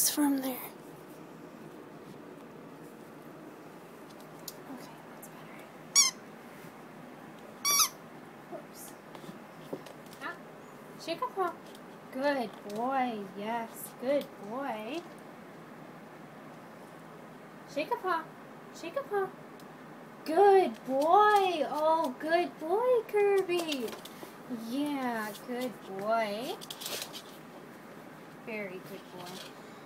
looks from there. Okay, that's better. Oops. Ah, shake a paw. Good boy. Yes, good boy. Shake a paw. Shake a paw. Good boy. Oh, good boy, Kirby. Yeah, good boy. Very good boy.